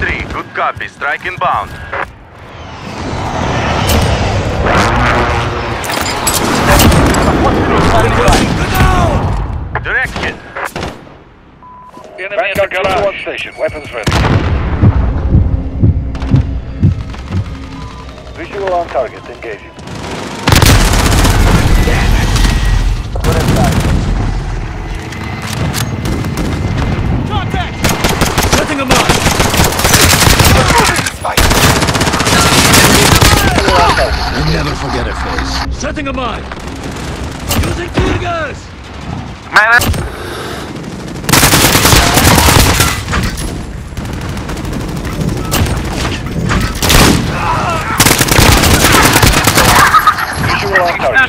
3, good copy. Strike inbound. Direct hit. Enemy at the garage. station. Weapons ready. Visual on target. Engaging. Setting a mine! I never forget a face. Setting a mine! Using tear gas!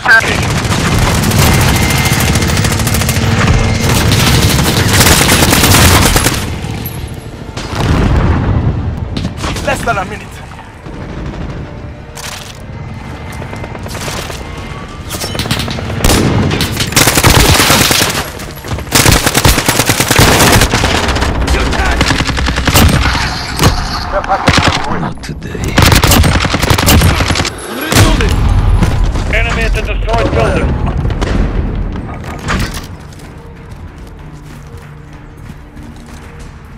Target. Less than a minute. Today. Enemy at the destroyed building.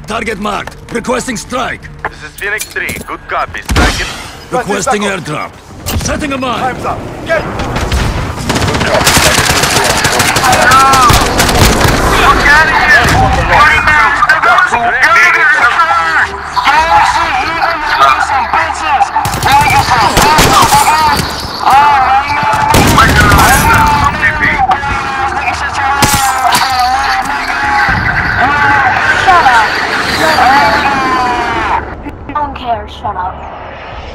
Target marked. Requesting strike. This is Phoenix 3, good copy. Strike. Requesting airdrop. Setting a mine. Time's up. Get! Don't care, shut up.